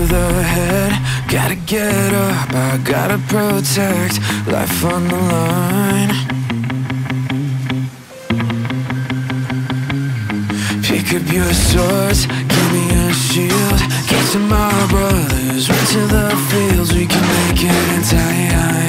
to the head. Gotta get up, I gotta protect Life on the line. Pick up your swords, give me a shield. Get to my brothers, right to the fields We can make it. In time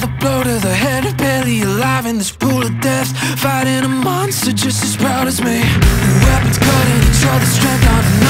The blow to the head, barely alive in this pool of death. Fighting a monster just as proud as me. Weapons cutting each other's strength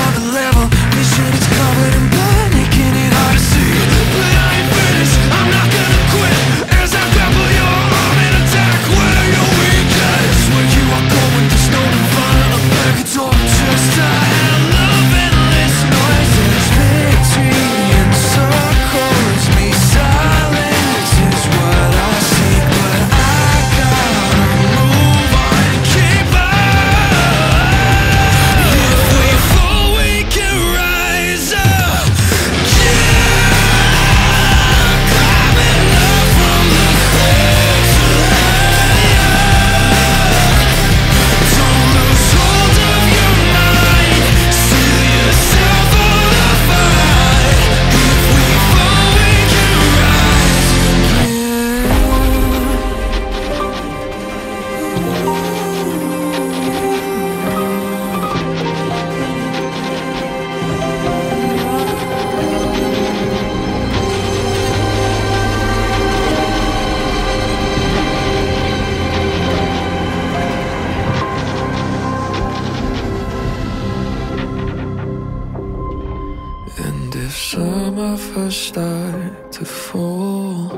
And if some of us start to fall,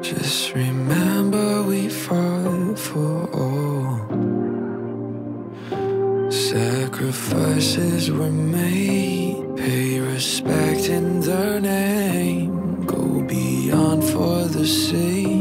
just remember we fought for all. Sacrifices were made, pay respect in their name, go beyond for the sake.